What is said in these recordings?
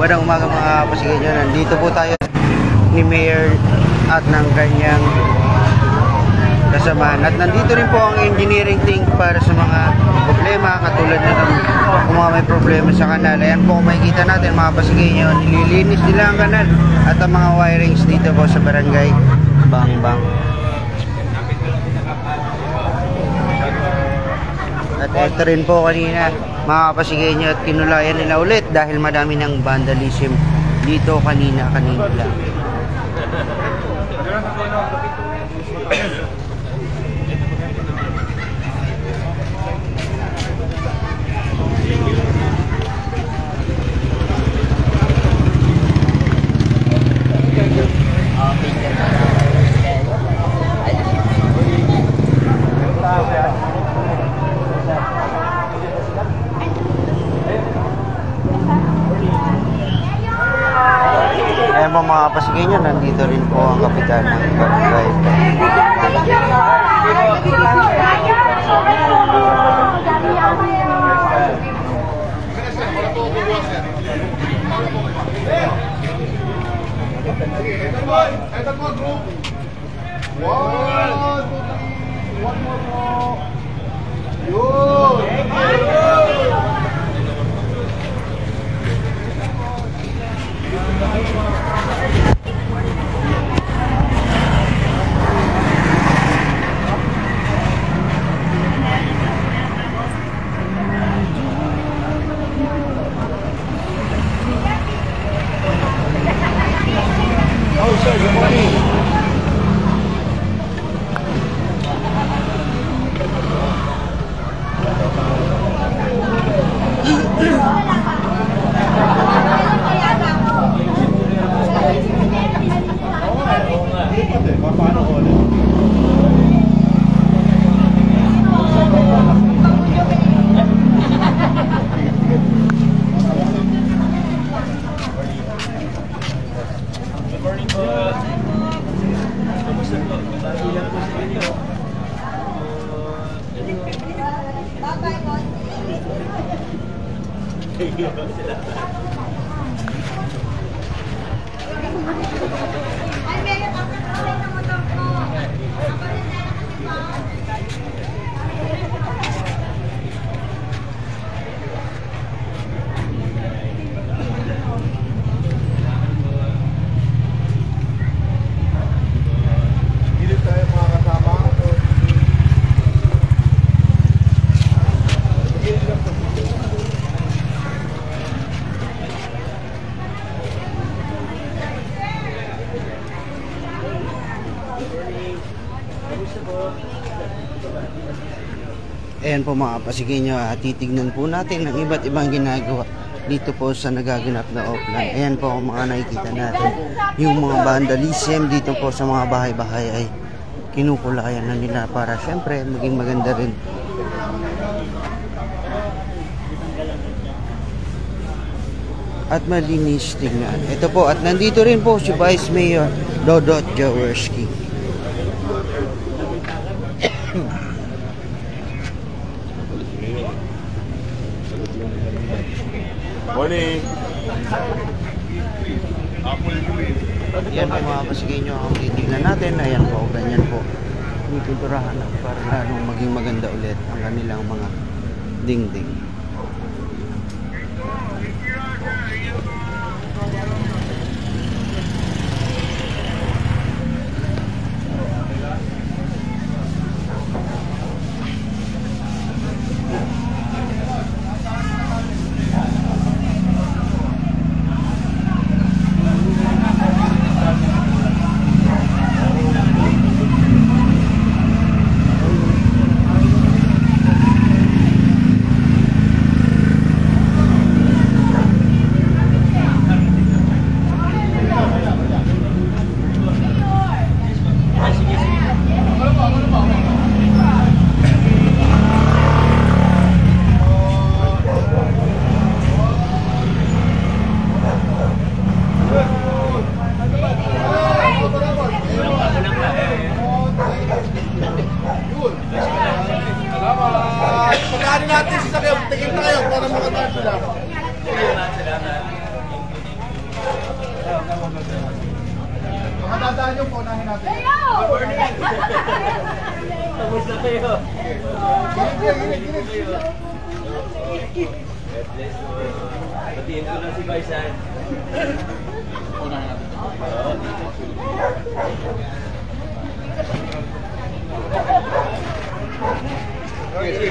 Magandang umaga mga kapasiganyo. Nandito po tayo ni Mayor at ng kanyang kasamahan. At nandito rin po ang engineering team para sa mga problema katulad na ng kung mga may problema sa kanal. Ayan po makikita natin mga kapasiganyo, nililinis nila ang kanal at ang mga wirings dito po sa barangay Bang Bang. At ito rin po kanina, mga kapasigayin nyo at kinulayan nila ulit dahil madami ng vandalism dito kanina, kanina lang. Ayan po mga kapasigayin nyo, at titignan po natin ang iba't ibang ginagawa dito po sa nagaganap na offline. Ayan po ang mga nakikita natin. Yung mga vandalism dito po sa mga bahay-bahay ay kinukulayan na nila para syempre maging maganda rin at malinis tingnan. Ito po, at nandito rin po si Vice Mayor Dodot Jaworski. Morning. Yan po mga kasigay nyo ang titignan natin. Ayan po, ganyan po. Pinipinturahan para lalong maging maganda ulit ang kanilang mga dingding. Okay,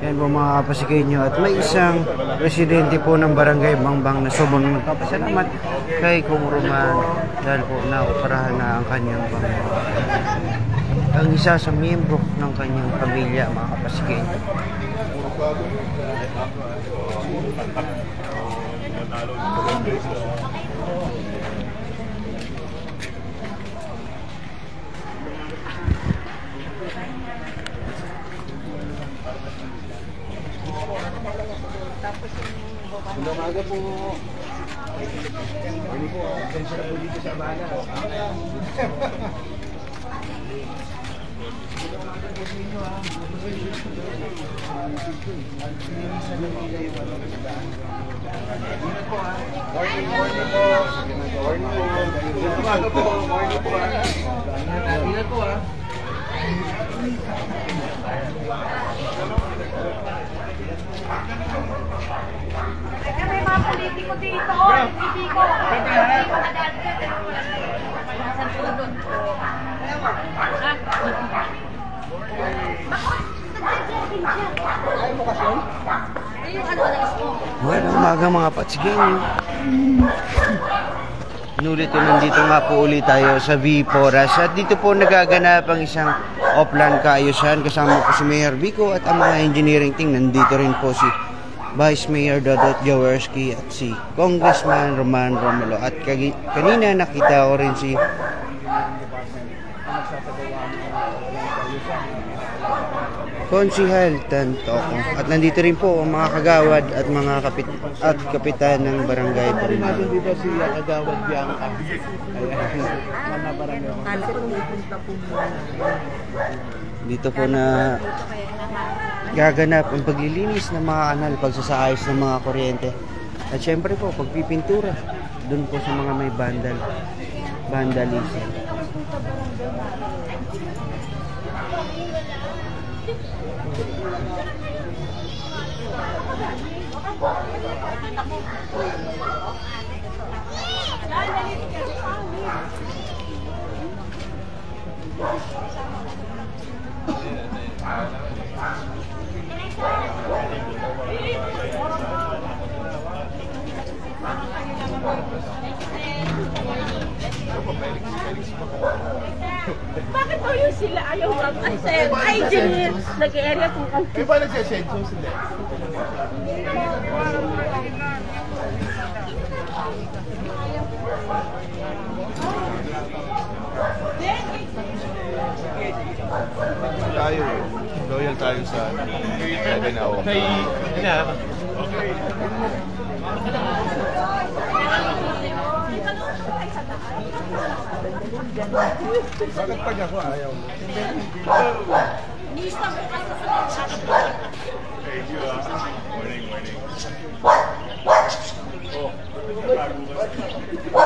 Yan po mga kapasikenyo. At may isang residente po ng barangay Bangbang na sobrang nagpapasalamat kay Kung Roman dahil po naoperahan na ang kanyang bangko. Ang isa sa miyembro ng kanyang pamilya mga kapasikenyo. Morning, morning po. Morning po. Morning po. Morning po. Ingat po ah. Eh, mga politiko dito. Hindi ko. Hindi ko na dati. Saan po doon? Ay, yung ano, na-smoke. Well, umaga mga patsigenyo. Nulit ko nandito nga po ulit tayo sa V-Foras at dito po nagaganap ang isang offline kaayusan kasama po si Mayor Vico at ang mga engineering team. Nandito rin po si Vice Mayor Dodot Jaworski at si Congressman Roman Romulo. At kanina nakita ko rin si Konsihal Tantoko. At nandito rin po ang mga kagawad at mga kapit at kapitan ng barangay Bumalo. dito si Kagawad Bianca. Ayan. Mga barangay. Dito po na gaganap ang paglilinis ng mga kanal, pagsasaayos ng mga kuryente. At syempre po, pagpipintura doon po sa mga may vandal, vandalism. Bakit po yung sila ayaw mag ay sir, ay engineer, nag-area po kami. May ba nagsasend? So sila. Tayo eh. Loyal tayo sa Kevin na ako. Kay, Bakit pag ako ayaw mo? Nista po kasi sa Thank you ah. Morning, morning. Dapat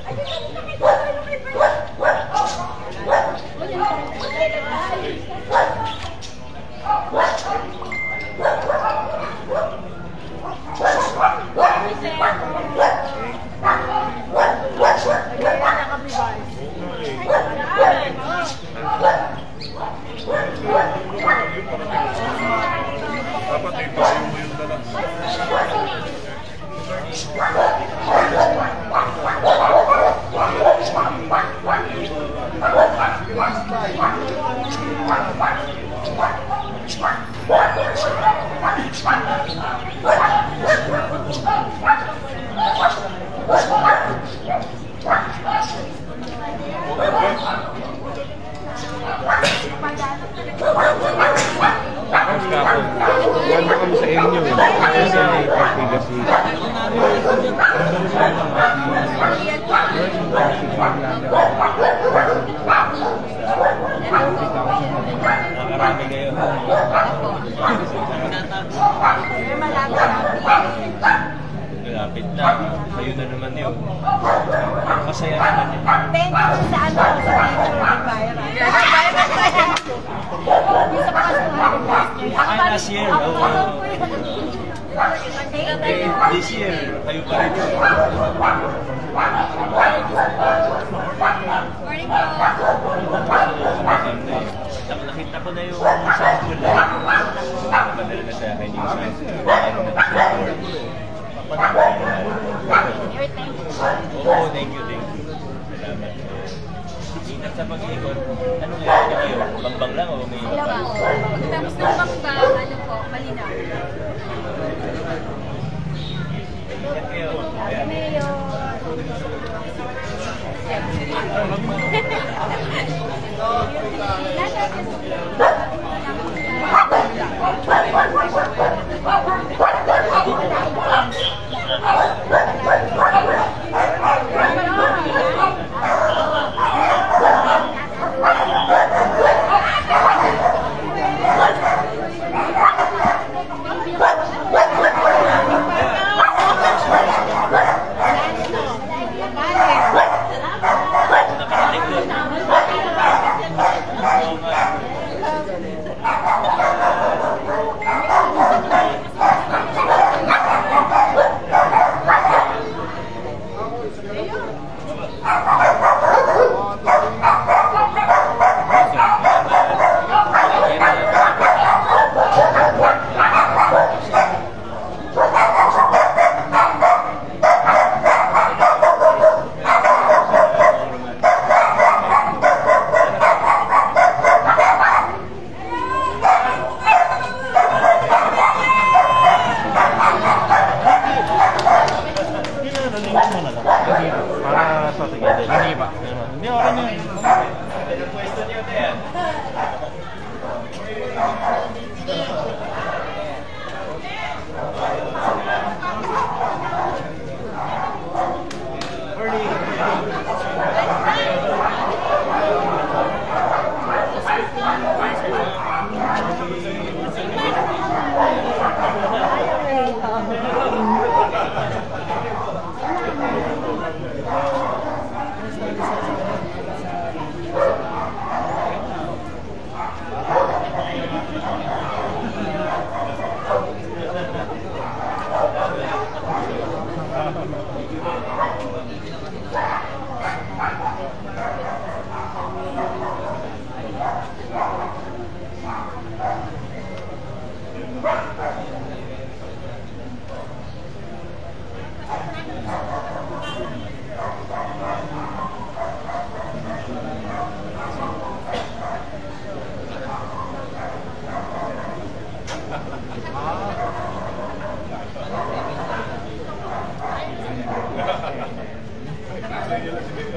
Thank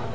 you.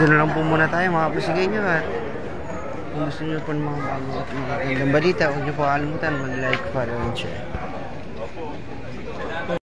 Doon lang po muna tayo mga pusigay at kung gusto nyo po ng mga bago at mga balita huwag nyo po kalimutan mag-like, follow, and share.